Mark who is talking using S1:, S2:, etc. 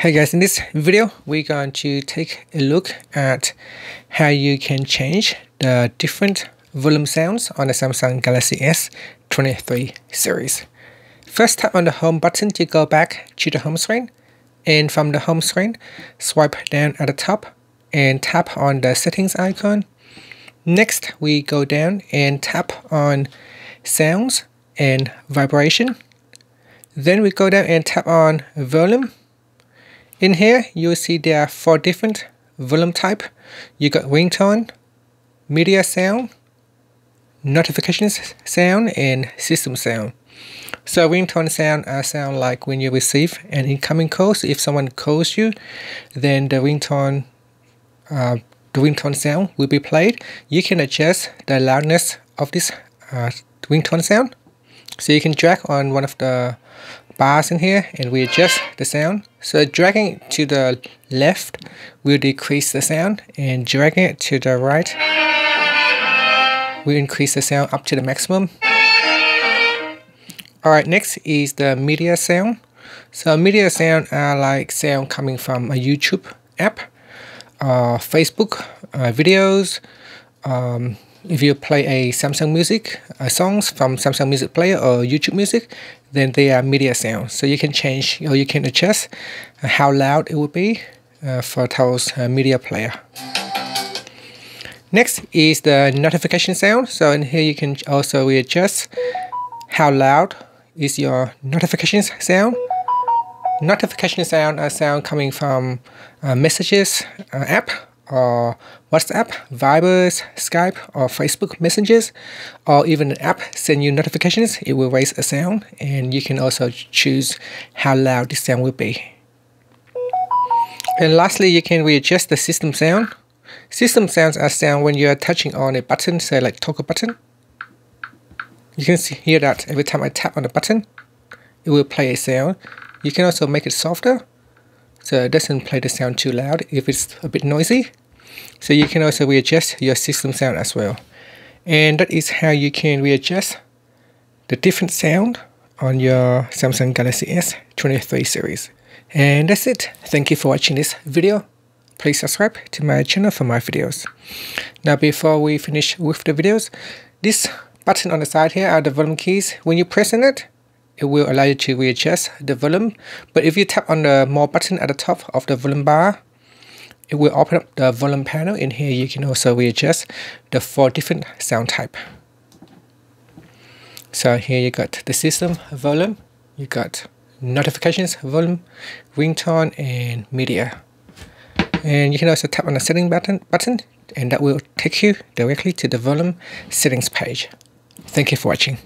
S1: Hey guys, in this video, we're going to take a look at how you can change the different volume sounds on the Samsung Galaxy S23 series. First tap on the home button to go back to the home screen. And from the home screen, swipe down at the top and tap on the settings icon. Next, we go down and tap on sounds and vibration. Then we go down and tap on volume in here, you'll see there are four different volume type. You got ringtone, media sound, notifications sound, and system sound. So ringtone sound are sound like when you receive an incoming call. So if someone calls you, then the ringtone, uh, the ringtone sound will be played. You can adjust the loudness of this uh, ringtone sound. So you can drag on one of the bars in here and we adjust the sound. So dragging it to the left will decrease the sound and dragging it to the right will increase the sound up to the maximum. Alright, next is the media sound. So media sound are like sound coming from a YouTube app, uh, Facebook uh, videos, um, if you play a Samsung Music uh, songs from Samsung Music Player or YouTube Music, then they are media sound. So you can change or you can adjust uh, how loud it will be uh, for those uh, media player. Next is the notification sound. So in here you can also adjust how loud is your notifications sound. Notification sound are sound coming from uh, messages app or WhatsApp, Vibers, Skype, or Facebook messages, or even an app send you notifications, it will raise a sound, and you can also choose how loud the sound will be. And lastly, you can readjust the system sound. System sounds are sound when you are touching on a button, say like toggle button. You can see, hear that every time I tap on the button, it will play a sound. You can also make it softer, so it doesn't play the sound too loud if it's a bit noisy. So you can also readjust your system sound as well. And that is how you can readjust the different sound on your Samsung Galaxy S23 series. And that's it. Thank you for watching this video. Please subscribe to my channel for more videos. Now before we finish with the videos, this button on the side here are the volume keys. When you press on it, it will allow you to readjust the volume. But if you tap on the more button at the top of the volume bar, it will open up the volume panel. In here, you can also readjust the four different sound type. So here you got the system volume, you got notifications volume, ringtone, and media. And you can also tap on the setting button, button and that will take you directly to the volume settings page. Thank you for watching.